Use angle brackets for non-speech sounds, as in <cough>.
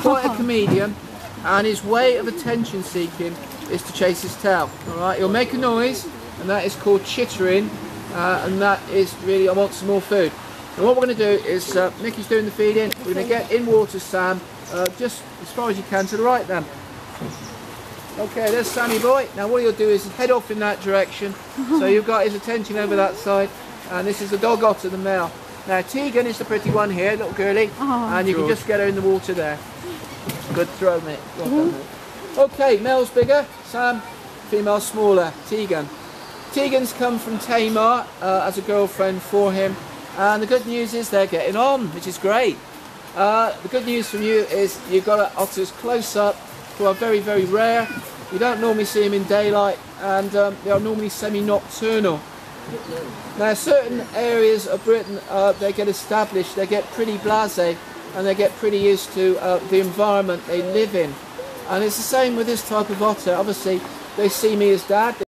quite a <laughs> comedian, and his way of attention seeking is to chase his tail. All right, he'll make a noise, and that is called chittering, uh, and that is really I want some more food. And what we're going to do is uh, Nicky's doing the feeding. We're going to get in water, Sam, uh, just as far as you can to the right, then. Okay, there's Sammy boy. Now what you'll do is head off in that direction. so you've got his attention over that side. And this is the dog otter, the male. Now Tegan is the pretty one here, little girly. Oh, and you can just get her in the water there. Good throw, mate. Well done, mate. Okay, male's bigger, Sam. Female smaller, Tegan. Tegan's come from Tamar uh, as a girlfriend for him. And the good news is they're getting on, which is great. Uh, the good news from you is you've got otters close up who are very, very rare. You don't normally see them in daylight and um, they are normally semi-nocturnal. Now certain areas of Britain, uh, they get established, they get pretty blasé and they get pretty used to uh, the environment they live in. And it's the same with this type of otter. Obviously, they see me as dad.